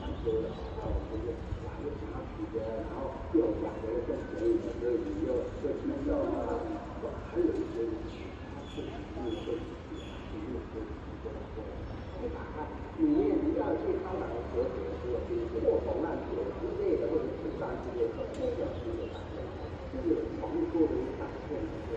就是，哦，就是，玩个其他曲子，然后又两个人跟节目。就是，你又会听到他，还有一些人，他自己录的歌曲，他其实也可以直接来跟。你打开里面，你要去他来和弦，或者就是我从来不会玩那，或者是，但是，也可能比较新的感觉，就是有重复，有感觉。